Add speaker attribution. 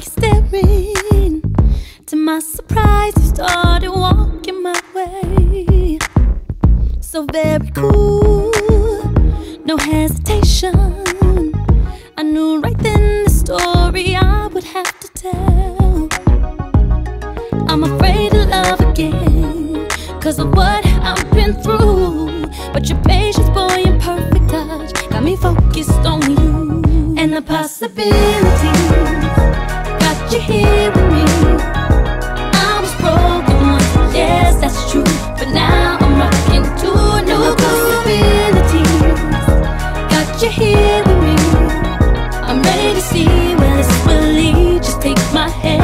Speaker 1: saw you staring. To my surprise, you started walking my way. So very cool, no hesitation. I knew right then the story I would have to tell. I'm afraid to love again, cause of what I've been through. But your patience, boy, and perfect touch got me focused on you and the possibilities you here with me. I was broken, yes, that's true. But now I'm rocking to new. Got you here with me. I'm ready to see where this will lead. Just take my hand.